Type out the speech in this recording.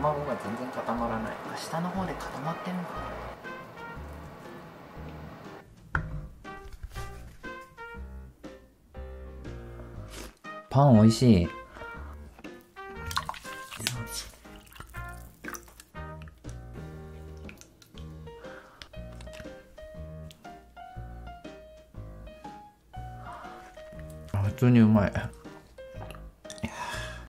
卵が全然固まらない。下の方で固まってるのか。なパン美味しい。普通にうまい。